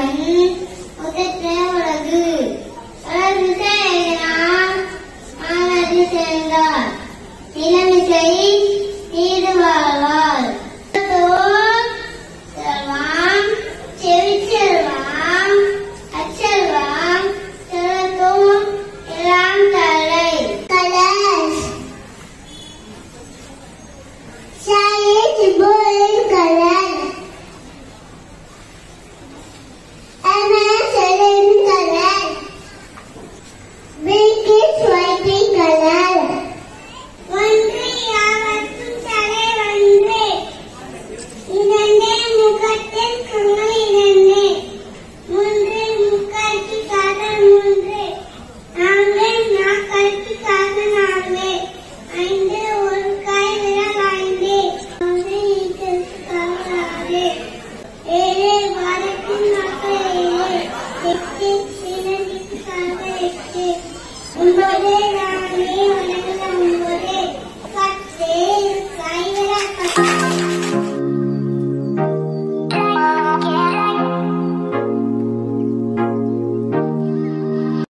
உலகு வளர்ந்து சேர்கிறான் மாணவி சேர்ந்தார் இளமிசை A